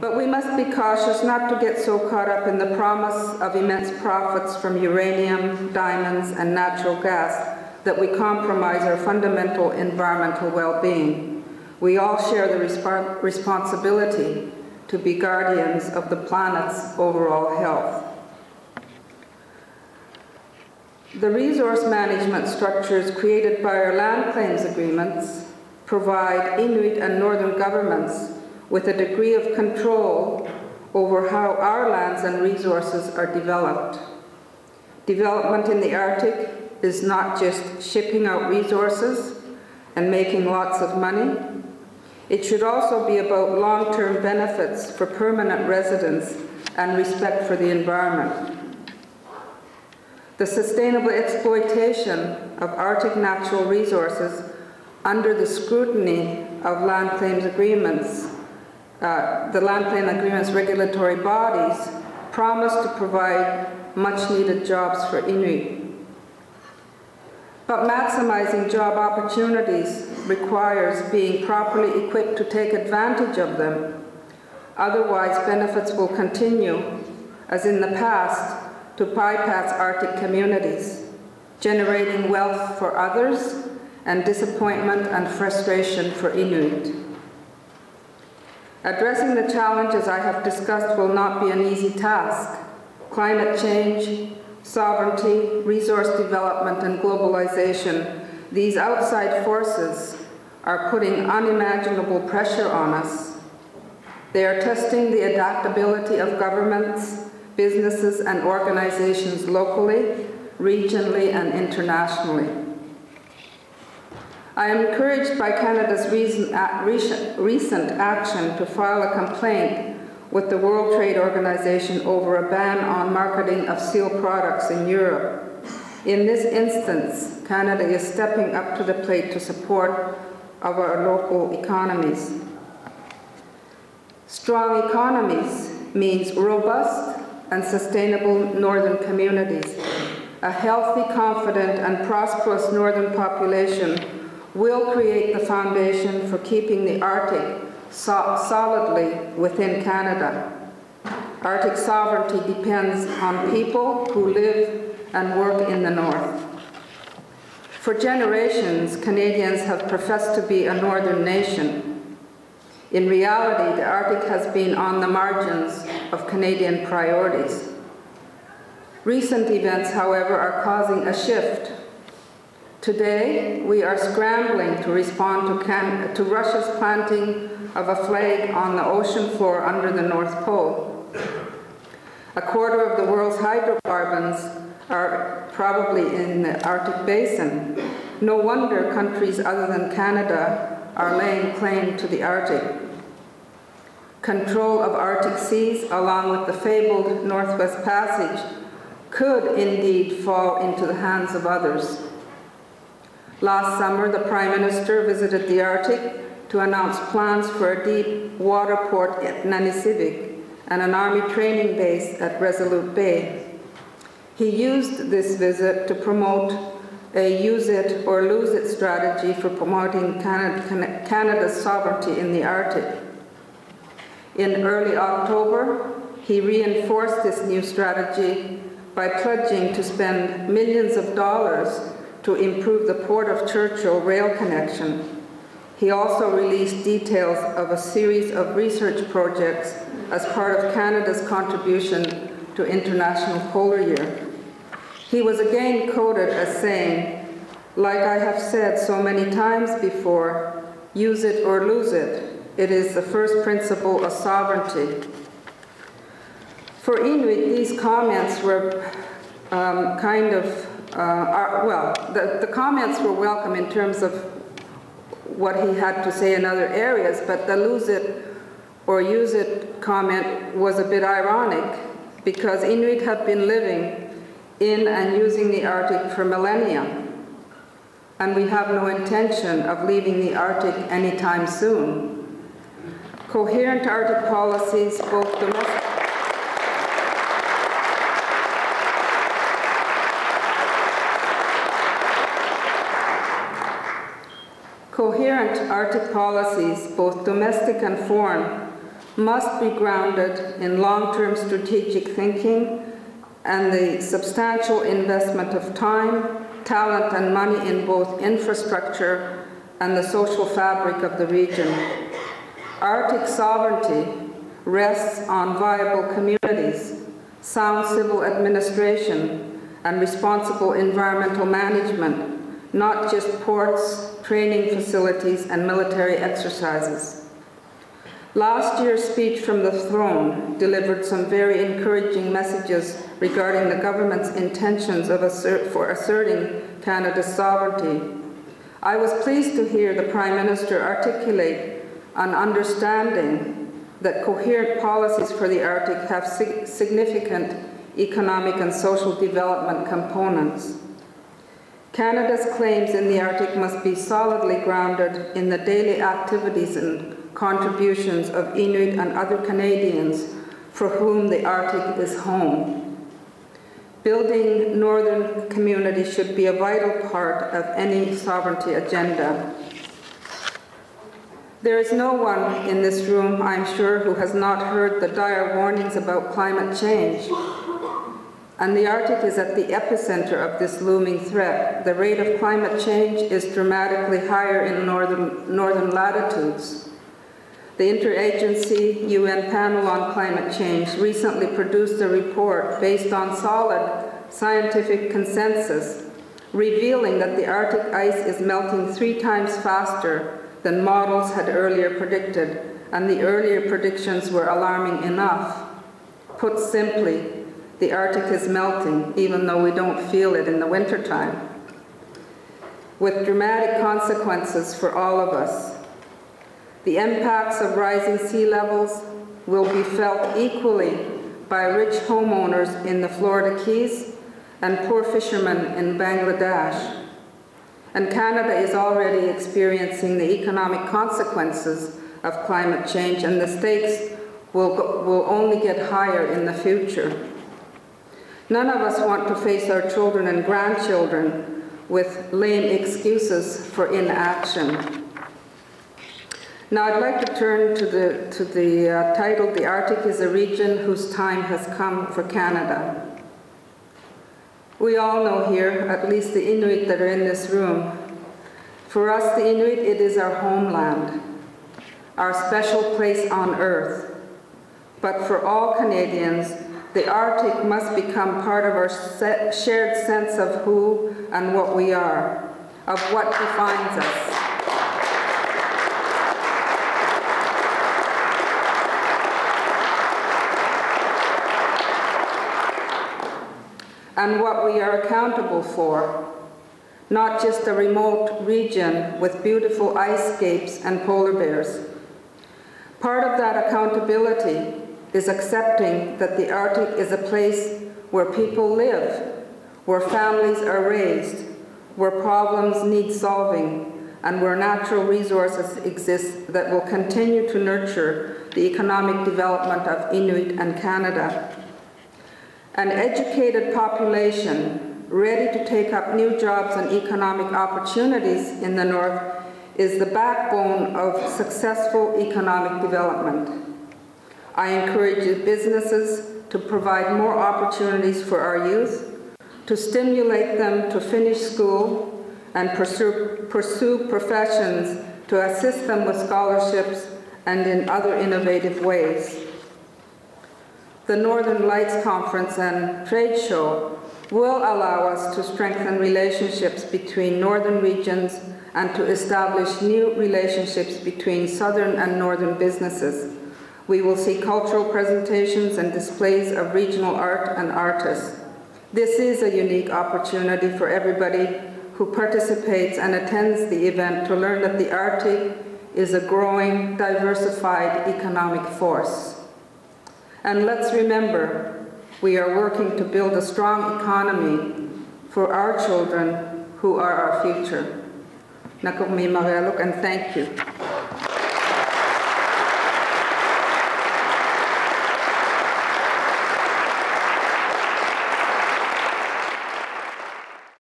But we must be cautious not to get so caught up in the promise of immense profits from uranium, diamonds, and natural gas that we compromise our fundamental environmental well-being. We all share the resp responsibility to be guardians of the planet's overall health. The resource management structures created by our land claims agreements provide Inuit and Northern governments with a degree of control over how our lands and resources are developed. Development in the Arctic is not just shipping out resources and making lots of money. It should also be about long-term benefits for permanent residents and respect for the environment. The sustainable exploitation of Arctic natural resources under the scrutiny of land claims agreements the land claim agreement's regulatory bodies promise to provide much needed jobs for Inuit. But maximizing job opportunities requires being properly equipped to take advantage of them. Otherwise, benefits will continue, as in the past, to bypass Arctic communities, generating wealth for others and disappointment and frustration for Inuit. Addressing the challenges I have discussed will not be an easy task. Climate change, sovereignty, resource development, and globalization, these outside forces are putting unimaginable pressure on us. They are testing the adaptability of governments, businesses, and organizations locally, regionally, and internationally. I am encouraged by Canada's recent, action to file a complaint with the World Trade Organization over a ban on marketing of seal products in Europe. In this instance, Canada is stepping up to the plate to support our local economies. Strong economies means robust and sustainable northern communities. A healthy, confident, and prosperous northern population will create the foundation for keeping the Arctic so solidly within Canada. Arctic sovereignty depends on people who live and work in the North. For generations, Canadians have professed to be a northern nation. In reality, the Arctic has been on the margins of Canadian priorities. Recent events, however, are causing a shift Today, we are scrambling to respond to, to, Russia's planting of a flag on the ocean floor under the North Pole. A quarter of the world's hydrocarbons are probably in the Arctic Basin. No wonder countries other than Canada are laying claim to the Arctic. Control of Arctic seas, along with the fabled Northwest Passage, could indeed fall into the hands of others. Last summer, the Prime Minister visited the Arctic to announce plans for a deep water port at Nanisivik and an Army training base at Resolute Bay. He used this visit to promote a use it or lose it strategy for promoting Canada's sovereignty in the Arctic. In early October, he reinforced this new strategy by pledging to spend millions of dollars to improve the Port of Churchill rail connection. He also released details of a series of research projects as part of Canada's contribution to International Polar Year. He was again quoted as saying, like I have said so many times before, use it or lose it. It is the first principle of sovereignty. For Inuit, these comments were um, kind of uh, are, well, the, the comments were welcome in terms of what he had to say in other areas, but the lose it or use it comment was a bit ironic because Inuit have been living in and using the Arctic for millennia. And we have no intention of leaving the Arctic anytime soon. Coherent Arctic policies, both domestic Coherent Arctic policies, both domestic and foreign, must be grounded in long-term strategic thinking and the substantial investment of time, talent, and money in both infrastructure and the social fabric of the region. Arctic sovereignty rests on viable communities, sound civil administration, and responsible environmental management, not just ports, training facilities, and military exercises. Last year's speech from the throne delivered some very encouraging messages regarding the government's intentions of assert, for asserting Canada's sovereignty. I was pleased to hear the Prime Minister articulate an understanding that coherent policies for the Arctic have sig significant economic and social development components. Canada's claims in the Arctic must be solidly grounded in the daily activities and contributions of Inuit and other Canadians for whom the Arctic is home. Building northern communities should be a vital part of any sovereignty agenda. There is no one in this room, I'm sure, who has not heard the dire warnings about climate change. And the Arctic is at the epicenter of this looming threat. The rate of climate change is dramatically higher in northern, northern latitudes. The Interagency UN Panel on Climate Change recently produced a report based on solid scientific consensus revealing that the Arctic ice is melting three times faster than models had earlier predicted, and the earlier predictions were alarming enough. Put simply, the Arctic is melting, even though we don't feel it in the wintertime, with dramatic consequences for all of us. The impacts of rising sea levels will be felt equally by rich homeowners in the Florida Keys and poor fishermen in Bangladesh. And Canada is already experiencing the economic consequences of climate change, and the stakes will, will only get higher in the future. None of us want to face our children and grandchildren with lame excuses for inaction. Now I'd like to turn to the, to the uh, title, The Arctic is a Region Whose Time Has Come for Canada. We all know here, at least the Inuit that are in this room, for us the Inuit, it is our homeland, our special place on earth. But for all Canadians, the Arctic must become part of our shared sense of who and what we are, of what defines us. and what we are accountable for, not just a remote region with beautiful ice capes and polar bears. Part of that accountability is accepting that the Arctic is a place where people live, where families are raised, where problems need solving, and where natural resources exist that will continue to nurture the economic development of Inuit and Canada. An educated population ready to take up new jobs and economic opportunities in the North is the backbone of successful economic development. I encourage businesses to provide more opportunities for our youth, to stimulate them to finish school and pursue, pursue professions to assist them with scholarships and in other innovative ways the Northern Lights Conference and Trade Show will allow us to strengthen relationships between northern regions and to establish new relationships between southern and northern businesses. We will see cultural presentations and displays of regional art and artists. This is a unique opportunity for everybody who participates and attends the event to learn that the Arctic is a growing, diversified economic force. And let's remember, we are working to build a strong economy for our children who are our future. Nakomi Magaluk, and thank you.